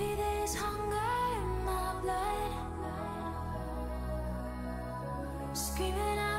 Maybe there's hunger in my blood. Screaming out.